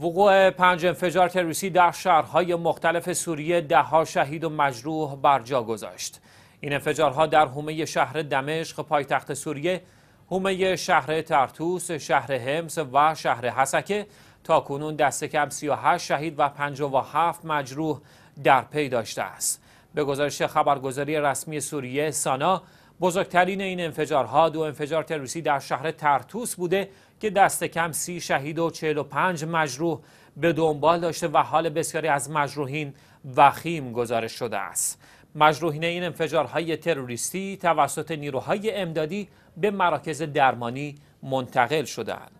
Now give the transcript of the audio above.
وقوع پنج انفجار تروریستی در شهرهای مختلف سوریه دهها شهید و مجروح بر جا گذاشت. این انفجارها در حومه شهر دمشق پایتخت سوریه حومه شهر ترتوس شهر همس و شهر حسکه تا کنون دست کم 38 شهید و 57 مجروح در پی داشته است. به گزارش خبرگزاری رسمی سوریه سانا بزرگترین این انفجارها دو انفجار تروریستی در شهر ترتوس بوده که دست کم سی شهید و 45 مجروح به دنبال داشته و حال بسیاری از مجروحین وخیم گزارش شده است. مجروحین این انفجارهای تروریستی توسط نیروهای امدادی به مراکز درمانی منتقل شدند.